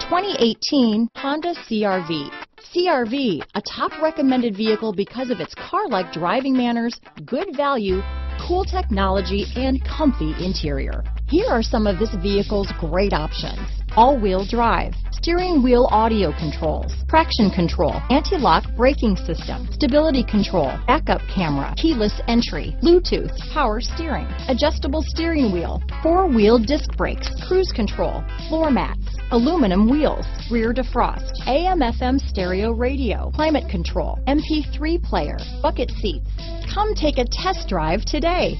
2018 Honda CRV. CRV, a top recommended vehicle because of its car-like driving manners, good value, cool technology, and comfy interior. Here are some of this vehicle's great options. All-wheel drive, steering wheel audio controls, traction control, anti-lock braking system, stability control, backup camera, keyless entry, Bluetooth, power steering, adjustable steering wheel, four-wheel disc brakes, cruise control, floor mats, aluminum wheels, rear defrost, AM FM stereo radio, climate control, MP3 player, bucket seats. Come take a test drive today.